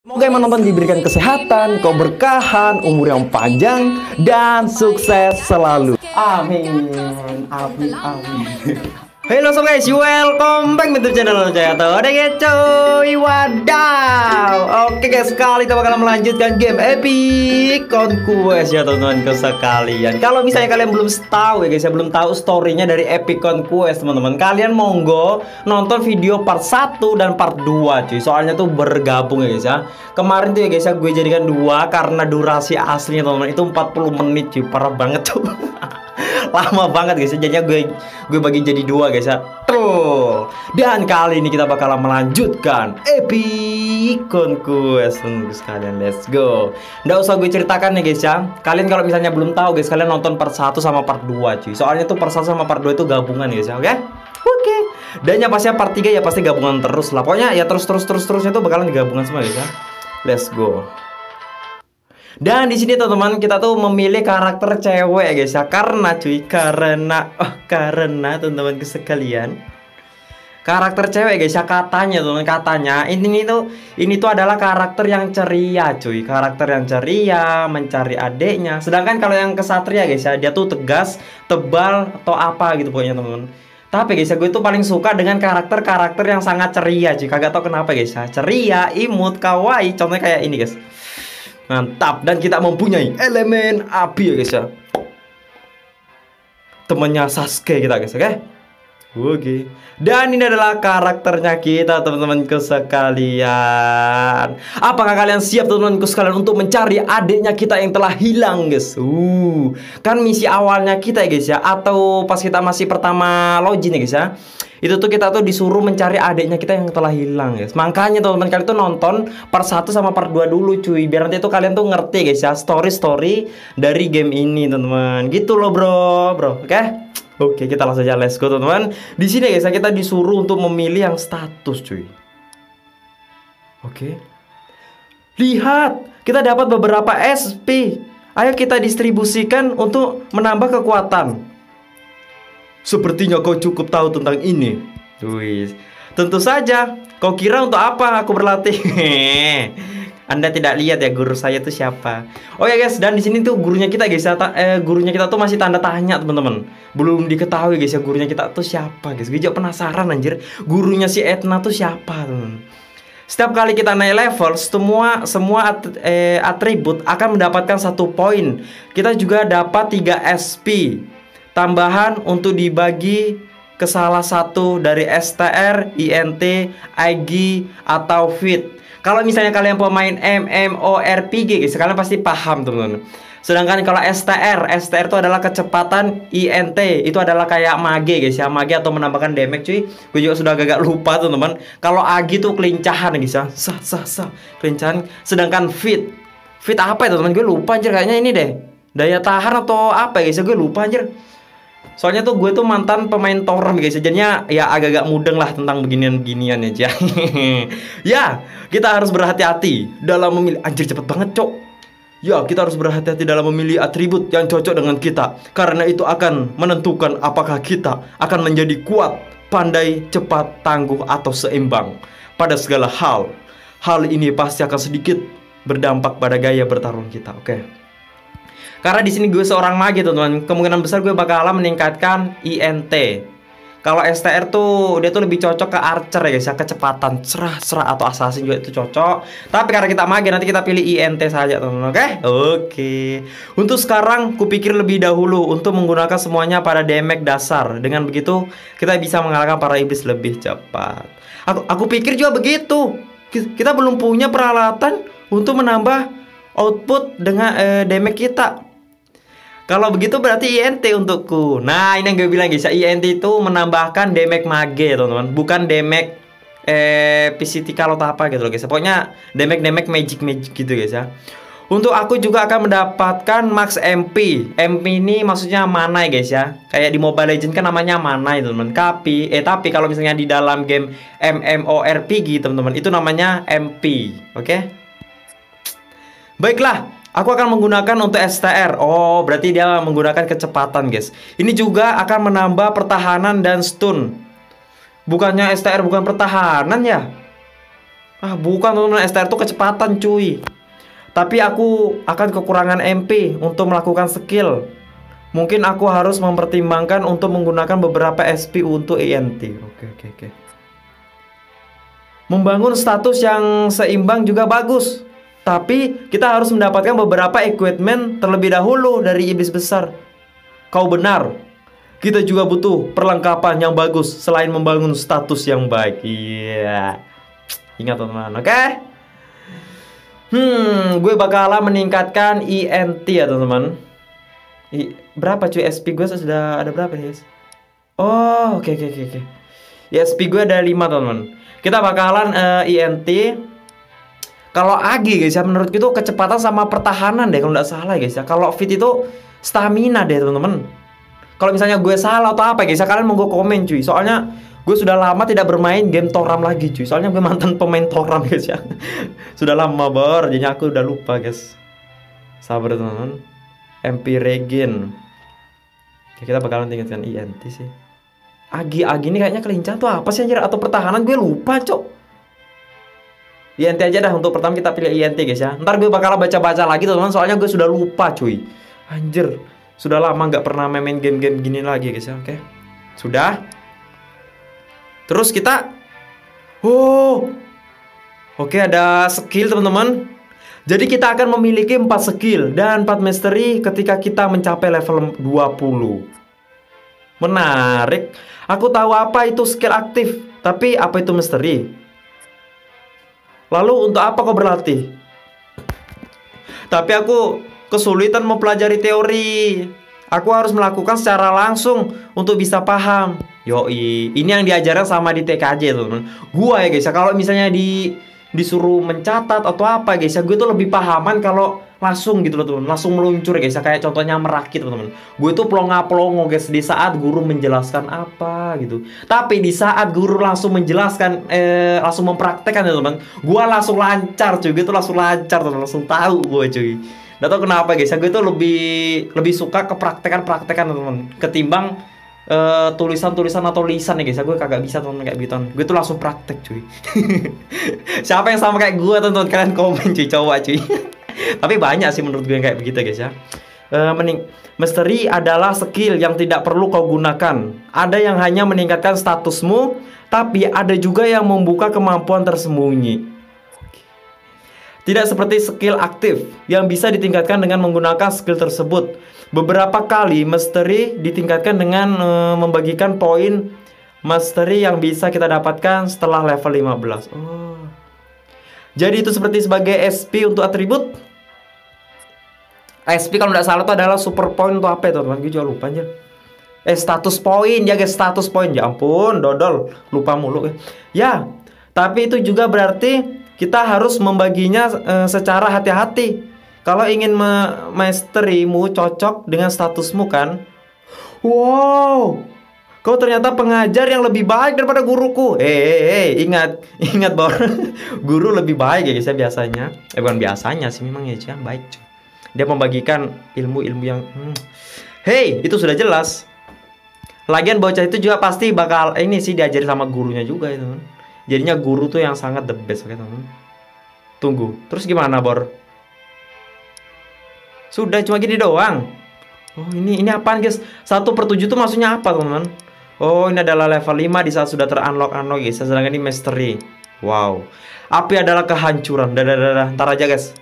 Semoga yang menonton diberikan kesehatan, keberkahan, umur yang panjang, dan sukses selalu. Amin. Amin. Amin. Halo sobat guys, welcome back to channel. Saya Todege cuy Wadaw Oke guys, sekali kita bakal melanjutkan game Epic Conquest ya teman-teman sekalian. Kalau misalnya kalian belum tahu ya guys, ya belum tahu storynya dari Epic Conquest teman-teman Kalian monggo nonton video part 1 dan part 2 cuy. Soalnya tuh bergabung ya guys ya. Kemarin tuh ya guys ya gue jadikan dua karena durasi aslinya teman-teman Itu 40 menit cuy, parah banget tuh lama banget guys jadinya gue gue bagi jadi dua guys ya tuh dan kali ini kita bakal melanjutkan epic conquest tunggu sekalian let's go nggak usah gue ceritakan nih guys ya kalian kalau misalnya belum tahu guys kalian nonton part 1 sama part 2 cuy soalnya tuh part 1 sama part 2 itu gabungan guys ya oke? Oke. Okay. Dan yang pasti part 3 ya pasti gabungan terus lah. Pokoknya ya terus terus terus terusnya tuh bakalan digabungan semua guys ya. Let's go. Dan di sini teman-teman kita tuh memilih karakter cewek guys ya. Karena cuy karena oh karena teman-teman sekalian karakter cewek guys ya katanya teman katanya ini tuh ini tuh adalah karakter yang ceria cuy. Karakter yang ceria mencari adiknya. Sedangkan kalau yang kesatria guys ya dia tuh tegas tebal atau apa gitu pokoknya teman-teman. Tapi guys ya gue tuh paling suka dengan karakter-karakter yang sangat ceria cuy. Kagak tau kenapa guys ya. Ceria imut kawaii. Contohnya kayak ini guys Mantap dan kita mempunyai elemen api ya guys ya. Temannya Sasuke kita guys, oke? Okay? Oke. Dan ini adalah karakternya kita teman-temanku sekalian. Apakah kalian siap teman-temanku sekalian untuk mencari adiknya kita yang telah hilang, guys? Uh, kan misi awalnya kita ya guys ya atau pas kita masih pertama login ya guys ya. Itu tuh kita tuh disuruh mencari adiknya kita yang telah hilang, guys. Makanya teman-teman kalian tuh nonton part 1 sama part 2 dulu, cuy. Biar nanti tuh kalian tuh ngerti guys ya story-story dari game ini, teman-teman. Gitu loh, Bro. Bro, oke? Okay? Oke, kita langsung aja let's go teman-teman. Di sini guys, kita disuruh untuk memilih yang status, cuy. Oke. Lihat, kita dapat beberapa SP. Ayo kita distribusikan untuk menambah kekuatan. Sepertinya kau cukup tahu tentang ini. Wih, tentu saja. Kau kira untuk apa aku berlatih? Anda tidak lihat ya guru saya itu siapa. Oh ya guys, dan di sini tuh gurunya kita guys ya, eh, gurunya kita tuh masih tanda tanya teman-teman. Belum diketahui guys ya gurunya kita tuh siapa guys. Gue juga penasaran anjir, gurunya si Etna tuh siapa teman. Setiap kali kita naik level, semua semua at, eh, atribut akan mendapatkan satu poin. Kita juga dapat 3 SP tambahan untuk dibagi ke salah satu dari STR, INT, IG atau FIT. Kalau misalnya kalian pemain MMORPG guys, kalian pasti paham teman-teman. Sedangkan kalau STR, STR itu adalah kecepatan INT, itu adalah kayak mage guys ya, mage atau menambahkan damage cuy. Gue juga sudah agak lupa teman-teman. Kalau AG itu kelincahan guys ya, sah sah sah, kelincahan. Sedangkan fit, fit apa ya teman-teman? Gue lupa anjir kayaknya ini deh. Daya tahan atau apa guys ya, gue lupa anjir. Soalnya tuh gue tuh mantan pemain Torm guys. Jadinya ya agak-agak mudeng lah tentang beginian-beginian aja Ya kita harus berhati-hati dalam memilih Anjir cepet banget cok. Ya kita harus berhati-hati dalam memilih atribut yang cocok dengan kita. Karena itu akan menentukan apakah kita akan menjadi kuat Pandai, cepat, tangguh, atau seimbang. Pada segala hal Hal ini pasti akan sedikit berdampak pada gaya bertarung kita Oke? okay? Karena di sini gue seorang mage teman-teman, kemungkinan besar gue bakalan meningkatkan INT. Kalau STR tuh dia tuh lebih cocok ke archer ya guys ya, kecepatan cerah cerah atau assassin juga itu cocok. Tapi karena kita mage nanti kita pilih INT saja teman-teman, oke? Okay? Oke. Okay. Untuk sekarang kupikir lebih dahulu untuk menggunakan semuanya pada damage dasar. Dengan begitu kita bisa mengalahkan para iblis lebih cepat. Aku aku pikir juga begitu. Kita belum punya peralatan untuk menambah output dengan eh, damage kita kalau begitu berarti INT untukku. Nah, ini yang gue bilang guys, ya, INT itu menambahkan damage mage, teman-teman, bukan damage eh PCT kalau apa gitu loh guys. Pokoknya damage damage magic magic gitu guys ya. Untuk aku juga akan mendapatkan max MP. MP ini maksudnya mana ya guys ya. Kayak di Mobile Legends kan namanya mana itu teman. Tapi eh tapi kalau misalnya di dalam game MMORPG teman-teman itu namanya MP. Oke? Okay? Baiklah, Aku akan menggunakan untuk STR. Oh, berarti dia menggunakan kecepatan, guys. Ini juga akan menambah pertahanan dan stun. Bukannya STR bukan pertahanan ya? Ah, bukan teman-teman, STR itu kecepatan cuy. Tapi aku akan kekurangan MP untuk melakukan skill. Mungkin aku harus mempertimbangkan untuk menggunakan beberapa SP untuk ENT. Oke, oke, oke. Membangun status yang seimbang juga bagus. Tapi kita harus mendapatkan beberapa equipment terlebih dahulu dari iblis besar. Kau benar. Kita juga butuh perlengkapan yang bagus selain membangun status yang baik. Iya. Ingat teman-teman, oke? Okay? Hmm, gue bakalan meningkatkan INT ya teman-teman. berapa cuy SP gue sudah ada berapa nih guys? Oh, oke okay, oke okay, oke okay, oke. SP gue ada 5 teman-teman. Kita bakalan uh, eh, INT. Kalau Agi guys ya menurut itu kecepatan sama pertahanan deh kalau nggak salah guys ya. Kalau Fit itu stamina deh teman-teman. Kalau misalnya gue salah atau apa guys ya kalian gue komen cuy. Soalnya gue sudah lama tidak bermain game Toram lagi cuy. Soalnya gue mantan pemain Toram guys ya. sudah lama bor, jadi aku udah lupa guys. Sabar teman-teman. MP Regen. Oke, kita bakalan tingkatkan INT sih. Agi Agi ini kayaknya kelincah tuh apa sih anjir atau pertahanan gue lupa cok. INT aja dah untuk pertama kita pilih INT guys ya. Ntar gue bakalan baca-baca lagi teman-teman soalnya gue sudah lupa cuy. Anjir, sudah lama nggak pernah main game-game gini lagi guys ya. Oke. Sudah. Terus kita Oh Oke ada skill teman-teman Jadi kita akan memiliki 4 skill Dan 4 mastery ketika kita mencapai level 20 Menarik Aku tahu apa itu skill aktif Tapi apa itu mastery Lalu untuk apa kau berlatih? Tapi aku kesulitan mempelajari teori Aku harus melakukan secara langsung untuk bisa paham Yoi, ini yang diajarkan sama di TKJ teman. Gua ya guys ya kalau misalnya di disuruh mencatat atau apa guys ya gue tuh lebih pahaman kalau langsung gitu loh teman. Langsung meluncur guys. Ya kayak contohnya merakit teman gue tuh plonga plongo guys. Di saat guru menjelaskan apa gitu. Tapi di saat guru langsung menjelaskan eh, langsung mempraktekkan ya teman gue langsung lancar cuy. Gue tuh langsung lancar teman. Langsung tahu gue cuy. Gak tau kenapa guys. Ya gue tuh lebih lebih suka ke praktekan praktekan teman ketimbang eh, tulisan-tulisan atau lisan ya guys. Ya gue kagak bisa teman kayak gitu gue tuh langsung praktek cuy. Siapa yang sama kayak gue teman kalian komen cuy. Coba cuy tapi banyak sih menurut gue yang kayak begitu guys ya uh, mening misteri adalah skill yang tidak perlu kau gunakan ada yang hanya meningkatkan statusmu tapi ada juga yang membuka kemampuan tersembunyi tidak seperti skill aktif yang bisa ditingkatkan dengan menggunakan skill tersebut. Beberapa kali mastery ditingkatkan dengan e, membagikan poin mastery yang bisa kita dapatkan setelah level 15. Oh. Jadi itu seperti sebagai SP untuk atribut. SP kalau tidak salah itu adalah super point untuk apa itu teman? Gue juga lupa aja. Eh status point ya guys status point ya ampun dodol lupa mulu ya. Tapi itu juga berarti kita harus membaginya uh, secara hati-hati. Kalau ingin maesterimu cocok dengan statusmu kan. Wow, kau ternyata pengajar yang lebih baik daripada guruku. Eh, hey, hey, ingat, ingat bahwa guru lebih baik ya guys ya biasanya. Eh bukan biasanya sih memang ya cuy, baik. Dia membagikan ilmu-ilmu yang hmm. Hey, itu sudah jelas. Lagian bocah itu juga pasti bakal ini sih diajari sama gurunya juga itu kan jadinya guru tuh yang sangat the best oke teman tunggu terus gimana bor sudah cuma gini doang oh ini ini apaan guys satu per tujuh tuh maksudnya apa teman oh ini adalah level 5 di saat sudah terunlock unlock guys. Sedangkan ini mastery wow. Api adalah kehancuran. Dadah dadah ntar aja guys.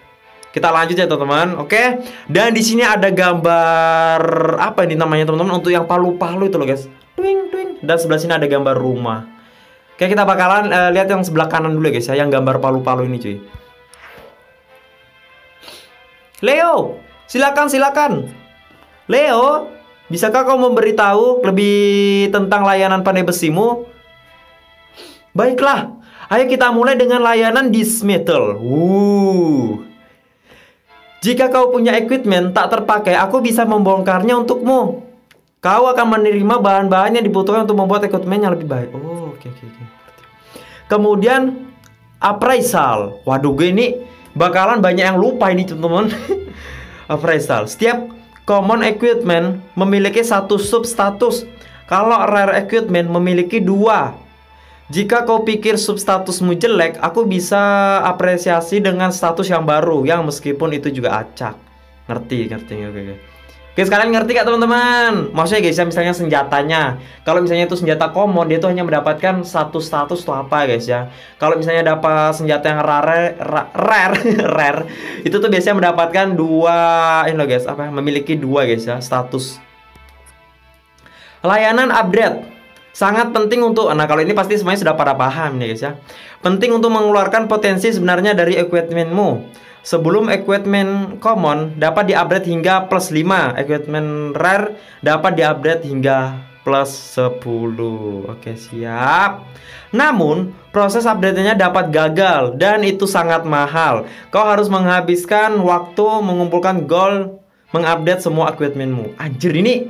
Kita lanjut ya teman-teman. Oke? Dan di sini ada gambar apa ini namanya teman-teman? Untuk yang palu-palu itu loh guys. Twing twing. Dan sebelah sini ada gambar rumah. Oke kita bakalan uh, lihat yang sebelah kanan dulu ya guys ya Yang gambar palu-palu ini cuy. Leo! Silakan silakan. Leo Bisakah kau memberitahu lebih tentang layanan pandai besimu? Baiklah Ayo kita mulai dengan layanan dismetal uh. Jika kau punya equipment tak terpakai Aku bisa membongkarnya untukmu Kau akan menerima bahan-bahan yang dibutuhkan untuk membuat equipment yang lebih baik Oh oke oke oke. Kemudian appraisal. Waduh, gue ini bakalan banyak yang lupa ini teman-teman. appraisal. Setiap common equipment memiliki satu substatus. Kalau rare equipment memiliki dua. Jika kau pikir substatusmu jelek, aku bisa apresiasi dengan status yang baru yang meskipun itu juga acak. Ngerti, ngerti, oke, oke. Oke, sekalian ngerti gak teman-teman? Maksudnya guys ya, misalnya senjatanya. Kalau misalnya itu senjata common, dia tuh hanya mendapatkan satu status tuh apa guys ya. Kalau misalnya dapat senjata yang rare, ra, rare, rare, itu tuh biasanya mendapatkan dua, ini loh guys, apa? Memiliki dua guys ya, status. Layanan upgrade sangat penting untuk nah kalau ini pasti semuanya sudah pada paham nih guys ya. Penting untuk mengeluarkan potensi sebenarnya dari equipmentmu. Sebelum equipment common dapat diupgrade hingga plus 5 equipment rare dapat diupgrade hingga plus 10 oke siap. Namun proses update-nya dapat gagal dan itu sangat mahal. Kau harus menghabiskan waktu mengumpulkan gold mengupdate semua equipmentmu. Anjir ini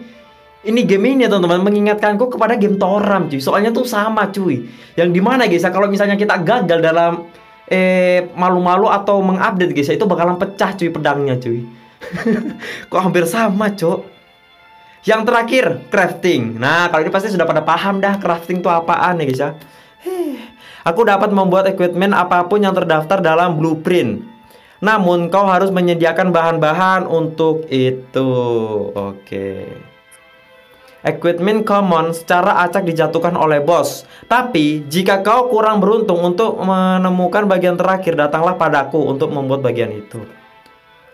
ini game ini ya teman-teman mengingatkanku kepada game Toram cuy. Soalnya tuh sama cuy. Yang di mana guys ya kalau misalnya kita gagal dalam eh malu-malu atau mengupdate guys ya itu bakalan pecah cuy pedangnya cuy. Kok hampir sama cok. Yang terakhir crafting. Nah kalau ini pasti sudah pada paham dah crafting itu apaan ya guys ya. Aku dapat membuat equipment apa pun yang terdaftar dalam blueprint. Namun kau harus menyediakan bahan-bahan untuk itu. Oke. Okay. Equipment common secara acak dijatuhkan oleh bos. Tapi, jika kau kurang beruntung untuk menemukan bagian terakhir, datanglah padaku untuk membuat bagian itu.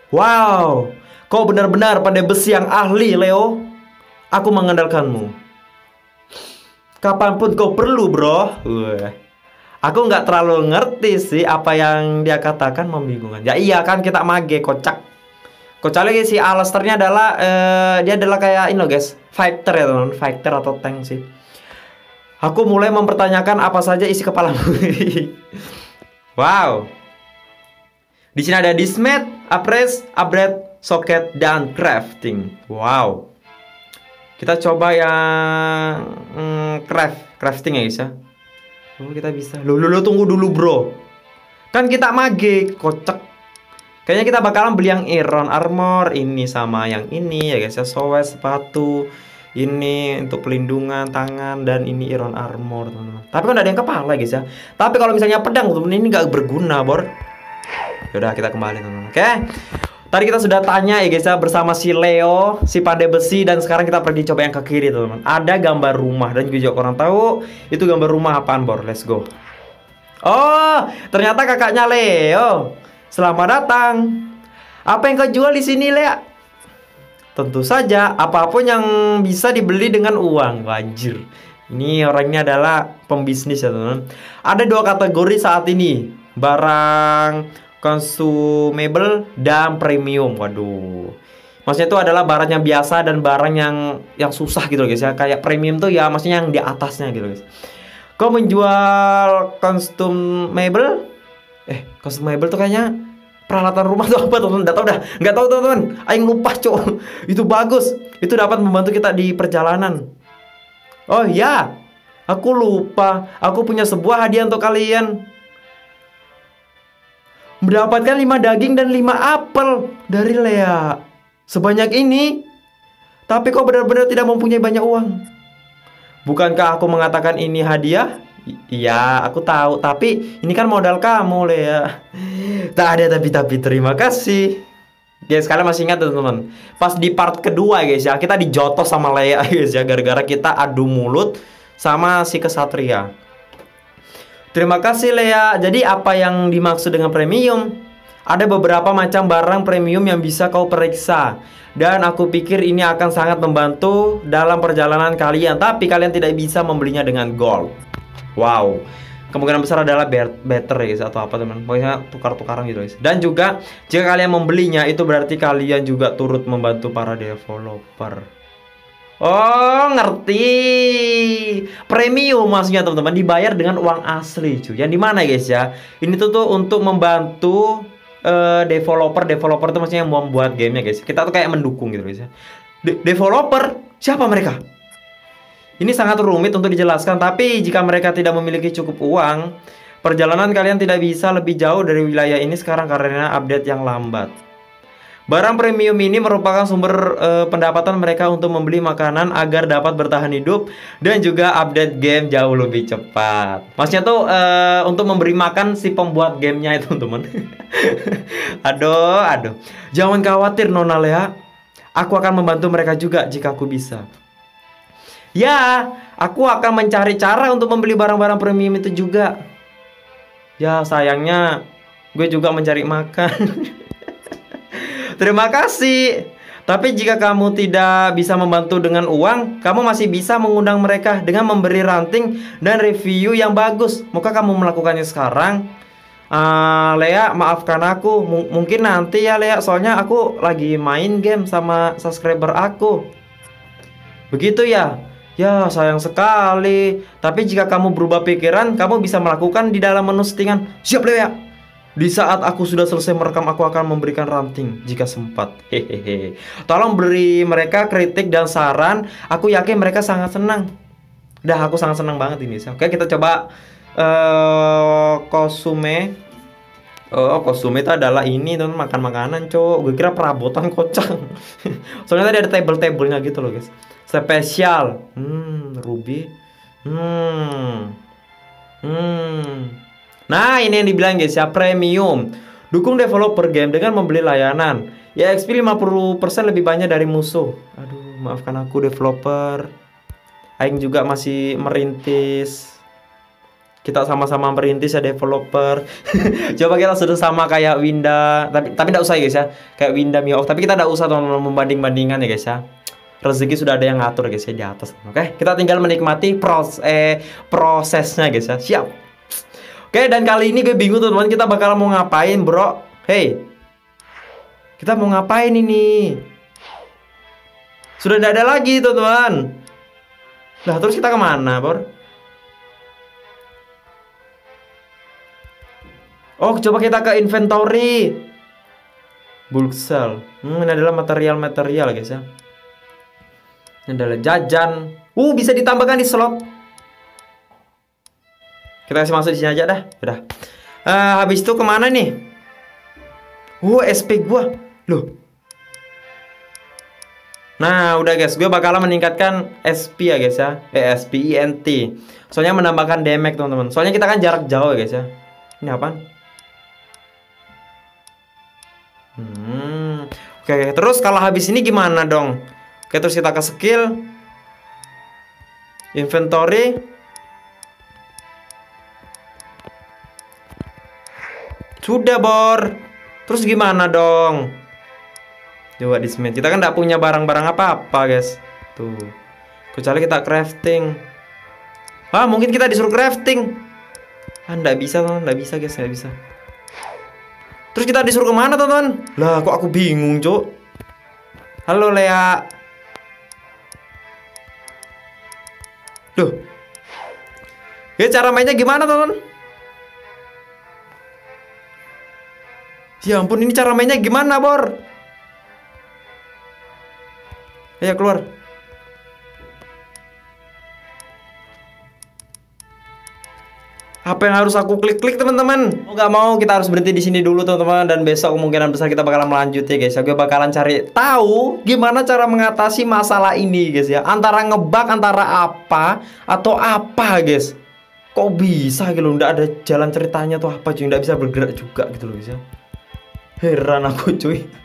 Wow, kau benar-benar pada besi yang ahli, Leo. Aku mengandalkanmu. Kapan pun kau perlu, bro. Wah. Aku nggak terlalu ngerti sih apa yang dia katakan membingungkan. Ya iya kan kita mage kocak. Kecuali si Alasternya adalah uh, dia adalah kayak ini loh guys, fighter ya teman, fighter atau tank sih. Aku mulai mempertanyakan apa saja isi kepalamu. wow. Di sini ada dismet, apres, upgrade, socket, dan crafting. Wow. Kita coba yang mm, craft, crafting ya guys ya. Oh, kita bisa. Lu, lu tunggu dulu bro. Kan kita mage, kocak Kayaknya kita bakalan beli yang Iron Armor ini sama yang ini ya guys ya Sowes sepatu ini untuk pelindungan tangan dan ini Iron Armor teman-teman. Tapi kan ada yang kepala guys ya. Tapi kalau misalnya pedang teman ini nggak berguna bor. Yaudah kita kembali teman-teman. Oke. Tadi kita sudah tanya ya guys ya bersama si Leo, si Pade Besi dan sekarang kita pergi coba yang ke kiri teman-teman. Ada gambar rumah dan juga orang tahu itu gambar rumah apaan bor. Let's go. Oh, ternyata kakaknya Leo. Selamat datang. Apa yang kau jual di sini, Lea? Tentu saja, apa pun yang bisa dibeli dengan uang. Wajir. Ini orangnya adalah pembisnis ya, teman. Ada dua kategori saat ini. Barang consumable dan premium. Waduh. Maksudnya itu adalah barang yang biasa dan barang yang yang susah gitu guys ya. Kayak premium tuh ya maksudnya yang di atasnya gitu guys. Kau menjual consumable eh consumable tuh kayaknya peralatan rumah tuh apa teman? Nggak tahu dah. Nggak tahu teman aing lupa cok itu bagus. Itu dapat membantu kita di perjalanan. Oh ya aku lupa. Aku punya sebuah hadiah untuk kalian. Mendapatkan lima daging dan lima apel dari Lea. Sebanyak ini tapi kau benar-benar tidak mempunyai banyak uang. Bukankah aku mengatakan ini hadiah Iya, aku tahu. Tapi ini kan modal kamu, Lea. Tak ada tapi-tapi. Terima kasih. Guys, kalian masih ingat teman-teman? Pas di part kedua guys ya, kita dijotos sama Lea guys ya, gara-gara kita adu mulut sama si kesatria. Terima kasih Lea. Jadi apa yang dimaksud dengan premium? Ada beberapa macam barang premium yang bisa kau periksa dan aku pikir ini akan sangat membantu dalam perjalanan kalian tapi kalian tidak bisa membelinya dengan gold Wow. Kemungkinan besar adalah better guys atau apa teman. Pokoknya tukar-tukaran gitu guys. Dan juga jika kalian membelinya itu berarti kalian juga turut membantu para developer. Oh, ngerti. Premium maksudnya teman-teman dibayar dengan uang asli cuy. Yang di mana guys ya? Ini tuh tuh untuk membantu uh, developer developer itu maksudnya yang membuat gamenya guys. Kita tuh kayak mendukung gitu guys ya. De developer siapa mereka? Ini sangat rumit untuk dijelaskan, tapi jika mereka tidak memiliki cukup uang, perjalanan kalian tidak bisa lebih jauh dari wilayah ini sekarang karena update yang lambat. Barang premium ini merupakan sumber uh, pendapatan mereka untuk membeli makanan agar dapat bertahan hidup dan juga update game jauh lebih cepat. Maksudnya tuh uh, untuk memberi makan si pembuat gamenya itu teman. aduh, aduh. Jangan khawatir Nona Lea. Aku akan membantu mereka juga jika aku bisa. Ya, aku akan mencari cara untuk membeli barang-barang premium itu juga. Ya, sayangnya gue juga mencari makan. Terima kasih. Tapi jika kamu tidak bisa membantu dengan uang, kamu masih bisa mengundang mereka dengan memberi ranting dan review yang bagus. Muka kamu melakukannya sekarang? Uh, Lea, maafkan aku. M mungkin nanti ya Lea, soalnya aku lagi main game sama subscriber aku. Begitu ya? Ya, sayang sekali. Tapi jika kamu berubah pikiran, kamu bisa melakukan di dalam menu settingan. Siap, Lea. Di saat aku sudah selesai merekam, aku akan memberikan ranting jika sempat. Hehehe. Tolong beri mereka kritik dan saran. Aku yakin mereka sangat senang. Dah, aku sangat senang banget ini. Oke, kita coba uh, kosume. Oh, kosume itu adalah ini teman makan makanan, cowok. Gue kira perabotan kocang. Soalnya tadi ada table-tablenya gitu loh, guys. Spesial. Hmm, ruby. Hmm. Hmm. Nah, ini yang dibilang guys ya, premium. Dukung developer game dengan membeli layanan. Ya XP 50% lebih banyak dari musuh. Aduh, maafkan aku developer. Aing juga masih merintis. Kita sama-sama merintis ya developer. Coba kita sudah sama kayak Winda, tapi tapi tidak usah ya guys ya. Kayak Winda Mio. Tapi kita tidak usah teman-teman membanding-bandingkan ya guys ya rezeki sudah ada yang ngatur guys ya di atas. Oke, kita tinggal menikmati pros eh prosesnya guys ya. Siap. Oke, dan kali ini gue bingung teman-teman kita bakal mau ngapain, bro? Hey, kita mau ngapain ini? Sudah tidak ada lagi, teman-teman. Nah, terus kita ke mana, bor? Oh, coba kita ke inventory. Bulk cell. Hmm, ini adalah material-material, guys ya. Ini adalah jajan. Uh, bisa ditambahkan di slot. Kita kasih masuk di sini aja dah. Udah. Uh, habis itu ke mana nih? Uh, SP gua. Loh. Nah, udah guys, gue bakalan meningkatkan SP ya guys ya. Eh, SP INT. Soalnya menambahkan damage teman-teman. Soalnya kita kan jarak jauh ya guys ya. Ini apa? Oke, terus kalau habis ini gimana dong? Oke, terus kita ke skill. Inventory. Sudah, Bor. Terus gimana dong? Coba di semen. Kita kan tidak punya barang-barang apa-apa, guys. Tuh. Kecuali kita crafting. Ah, mungkin kita disuruh crafting. Ah, nggak bisa. Nggak bisa, guys. Nggak bisa. Terus kita disuruh ke mana, teman? Lah, kok aku bingung, Cuk. Halo, Lea. Duh. Ya, cara mainnya gimana, teman? Ya ampun ini cara mainnya gimana Bor Ayo keluar apa yang harus aku klik-klik teman-teman? Mau gak mau kita harus berhenti di sini dulu teman-teman dan besok kemungkinan besar kita bakalan melanjut ya guys. Ya bakalan cari tahu gimana cara mengatasi masalah ini guys ya. Antara ngebak antara apa atau apa guys. Kok bisa gitu? Nggak ada jalan ceritanya tuh apa cuy? Nggak bisa bergerak juga gitu loh guys ya. Heran aku cuy.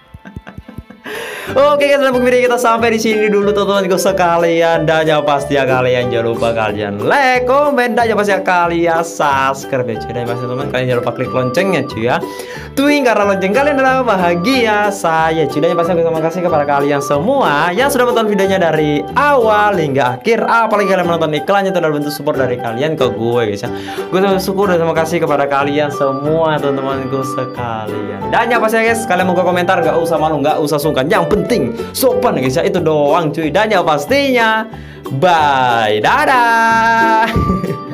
Oke guys, untuk video kita sampai di sini dulu teman-teman sekalian dan jangan pasti ya kalian jangan lupa kalian like, komen dan jangan pasti ya kalian subscribe ya cuy dan pasti teman kalian jangan lupa klik loncengnya cuy ya. Tuing karena lonceng kalian adalah bahagia saya cuy dan pasti terima kasih kepada kalian semua yang sudah menonton videonya dari awal hingga akhir. Apalagi kalian menonton iklannya itu adalah bentuk support dari kalian ke gue guys ya. Gue syukur dan terima kasih kepada kalian semua teman-temanku sekalian. Dan ya pasti ya guys, kalian mau komentar gak usah malu, gak usah sungkan. Yang penting. Sopan guys ya itu doang cuy. Dan ya pastinya. Bye. Dadah